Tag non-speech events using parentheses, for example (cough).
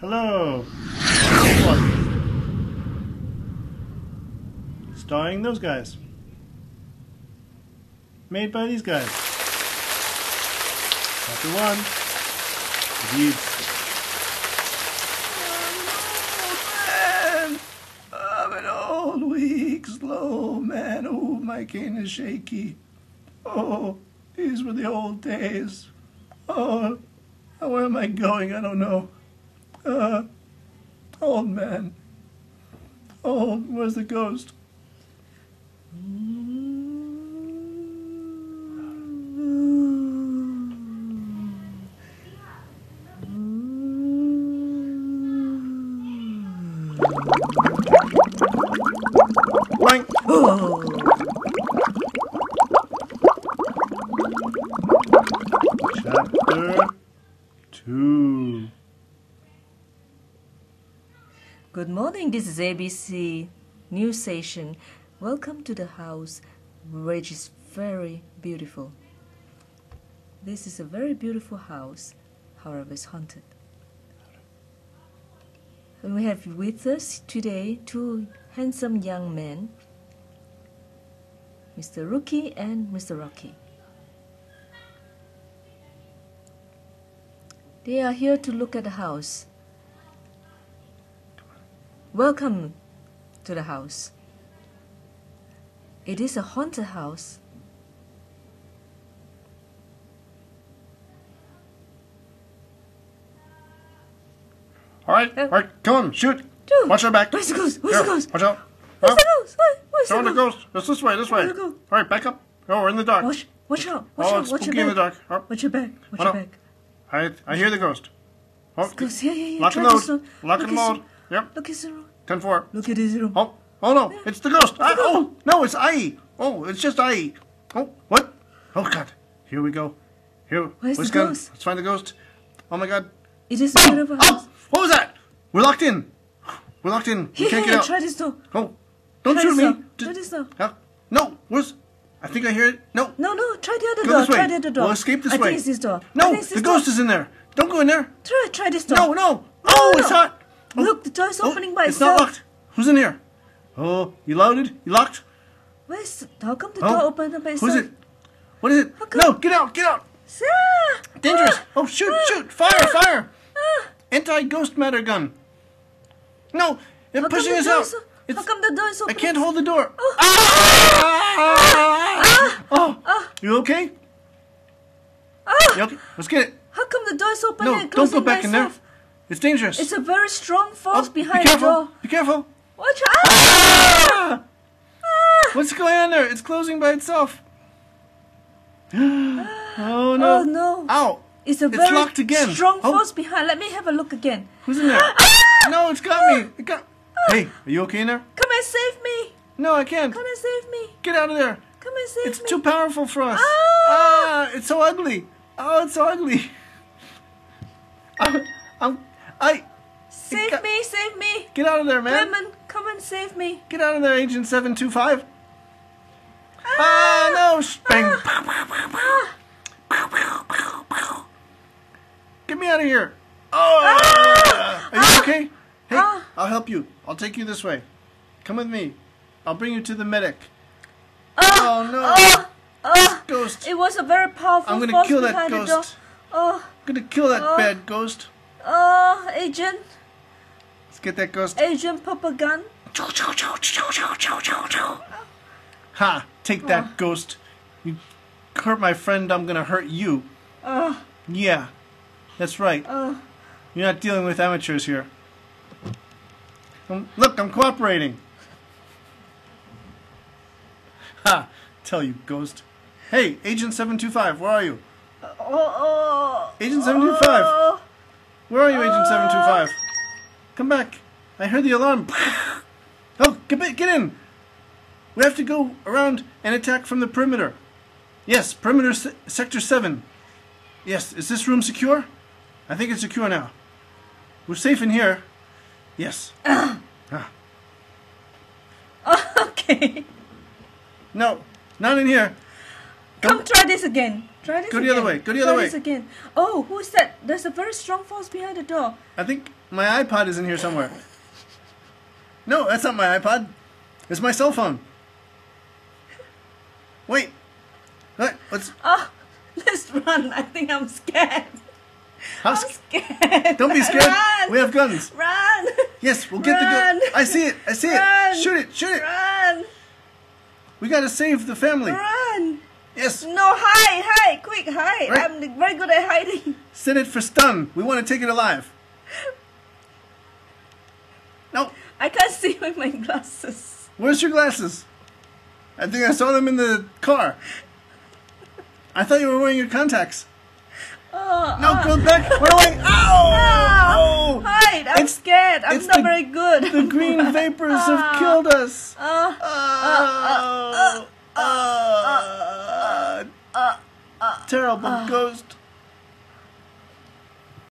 Hello. Starring those guys. Made by these guys. Chapter 1. Deeds. Oh, man. I'm an old, weak, slow man. Oh, my cane is shaky. Oh, these were the old days. Oh, where am I going? I don't know. Uh, old man. Old, where's the ghost? Boing. Oh. Chapter 2. Good morning, this is ABC News Station. Welcome to the house, which is very beautiful. This is a very beautiful house, however, it's haunted. And we have with us today two handsome young men, Mr. Rookie and Mr. Rocky. They are here to look at the house. Welcome to the house. It is a haunted house. All right, oh. all right, come on, shoot. Dude, Watch your back. Where's the ghost? Where's Here, the ghost? Watch out. Where's Huh? the ghost? Where- Where's Show the ghost? It's this way, this way. Where's the ghost? All right, back up. Oh, we're in the dark. Watch, watch out! Watch Oh, out! it's Watch your spooky in the dark. Oh. Watch your back! Watch Oh, your no. back! I I hear the ghost. Oh, Ghost, yeah, yeah, yeah. Lock and load. Lock and load. Yep. Look room. 10 4. Look at room. Oh, oh no, it's the ghost. Ah, oh, no, it's I. Oh, it's just I. Oh, what? Oh, God. Here we go. Here. Where's the go. ghost? Let's find the ghost. Oh, my God. It is a beautiful house. Oh, what was that? We're locked in. We're locked in. We can't here, get out. try this door. Oh, don't Try shoot me. door. Try this door. Huh? No, where's... I think I hear it. No. No, no, try the other Go door. this way. Try the other door. We'll escape this I way. think it's this door. No, it's the this ghost door. is in there. Don't go in there. Try, try this door. No, no. Oh, it's no. hot. Oh, Look, the door is oh, opening by it's itself. not locked. Who's in here? Oh, you loaded? You locked? Where's? How come the Oh, door opened by itself? Who's it? What is it? No, get out, get out. Ah! Dangerous. Ah! Oh, shoot, Ah! shoot. Fire, Ah! fire. Ah! Anti-ghost matter gun. No, they're How pushing the us out. is o- It's, How come the door is I can't hold the door. Oh. Ah! Oh, you okay? Ah! You okay? Let's get it. How come the door is open No, and don't closing go back by in there. It's dangerous. It's a very strong force Oh, behind be careful. the door. Be careful. Watch out! Ah! Ah! What's going on there? It's closing by itself. (gasps) oh no. Oh no! Ow. It's a It's very locked again. strong Oh. force behind. Let me have a look again. Who's in there? (gasps) no, it's got me. It got. Hey, are you okay in there? Come and save me! No, I can't. Come and save me! Get out of there. Come and save It's me! It's too powerful for us. Ah! Ah, it's so ugly. Oh, it's so ugly. (laughs) I'm, I'm, I. Save got- me! Save me! Get out of there, man. Lemon, come and save me! Get out of there, Agent 725. Ah! ah, no. sh- ah! Bang. Get me out of here. Oh. Ah! Are you okay? Hey, Ah. I'll help you. I'll take you this way. Come with me. I'll bring you to the medic. Oh, no. Oh, Ghost. it was a very powerful I'm gonna kill that behind the door. ghost. Oh, I'm gonna kill that Oh. bad ghost. Oh, Agent, Let's get that ghost. Agent Papa Gun. Ha! Take that, uh. ghost. You hurt my friend, I'm gonna hurt you. Oh, Yeah, that's right. oh, You're not dealing with amateurs here. Um, look, I'm cooperating. Ha! Tell you, ghost. Hey, Agent 725, where are you? oh, oh. Agent 725. Where are you, Agent 725? Come back. I heard the alarm. (laughs) Oh, get, get in. We have to go around and attack from the perimeter. Yes, perimeter se- sector 7. Yes, is this room secure? I think it's secure now. We're safe in here. Yes. (coughs) Ah. (laughs) okay. No, not in here. Come try this again. Try this Go the again. other way. Go the Try other way. this again. Oh, who's that? There's a very strong force behind the door. I think my iPod is in here somewhere. No, that's not my iPod. It's my cell phone. Wait. What? What's? Oh, let's run. I think I'm scared. How I'm sc- scared. Don't be scared. Run. We have guns. Run. Yes, we'll get the Run. gun. I see it. I see Run. it. Shoot it. Shoot it. Run. We gotta save the family. Run. Yes. No, hide, hide, quick, hide. Right. I'm very good at hiding. Set it for stun. We want to take it alive. (laughs) No. I can't see with my glasses. Where's your glasses? I think I saw them in the car. I thought you were wearing your contacts. Oh, No, (laughs) oh. go back. Run away. Ah, Ow! hide. I'm It's- scared. I'm not the- very good. The green (laughs) vapors have Ah. killed us. Uh, Oh, oh, terrible uh. ghost